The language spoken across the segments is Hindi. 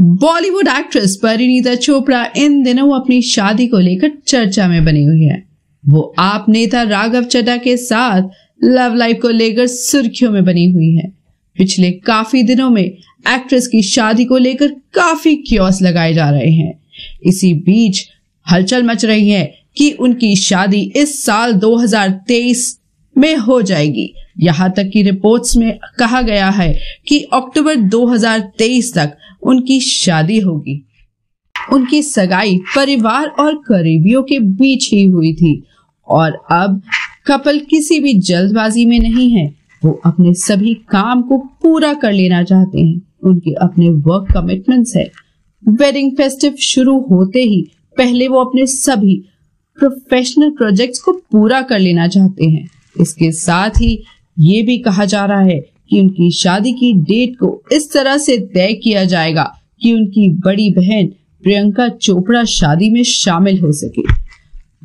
बॉलीवुड एक्ट्रेस परिणीता चोपड़ा इन दिनों अपनी शादी को लेकर चर्चा में बनी हुई है। वो आप नेता राघव चड्डा के साथ लव लाइफ को लेकर सुर्खियों में बनी हुई है। पिछले काफ़ी दिनों में एक्ट्रेस की शादी को लेकर काफ़ी क्योस लगाए जा रहे हैं। इसी बीच हलचल मच रही है कि उनकी शादी इस साल 2023 में हो जाएगी। यहाँ तक कि रिपोर्ट्स में कहा गया है कि अक्टूबर 2023 तक उनकी शादी होगी। उनकी सगाई परिवार और करीबियों के बीच ही हुई थी। और अब कपल किसी भी जल्दबाजी में नहीं है। वो अपने सभी काम को पूरा कर लेना चाहते हैं। उनके अपने वर्क कमिटमेंट्स है। वेडिंग फेस्टिव शुरू होते ही पहले वो अपने सभी प्रोफेशनल प्रोजेक्ट्स को पूरा कर लेना चाहते हैं। इसके साथ ही ये भी कहा जा रहा है कि उनकी शादी की डेट को इस तरह से तय किया जाएगा कि उनकी बड़ी बहन प्रियंका चोपड़ा शादी में शामिल हो सके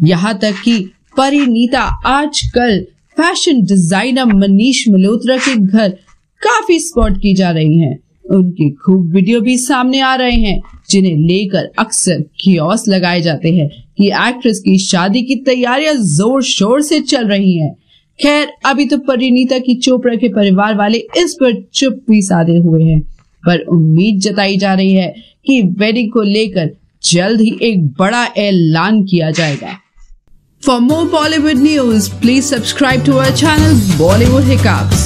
यहाँ तक कि परिणीता आजकल फ़ैशन डिज़ाइनर मनीष मल्होत्रा के घर काफ़ी स्पॉट की जा रही हैं। उनके खूब वीडियो भी सामने आ रहे हैं, जिन्हें लेकर अक्सर लगाए जाते हैं कि एक्ट्रेस की शादी की तैयारियाँ ज़ोर शोर से चल रही हैं। खैर, अभी तो परिणीता की चोपड़ा के परिवार वाले इस पर चुप भी साधे हुए हैं, पर उम्मीद जताई जा रही है कि वेडिंग को लेकर जल्द ही एक बड़ा ऐलान किया जाएगा। For more Bollywood news please subscribe to our channel Bollywood hiccups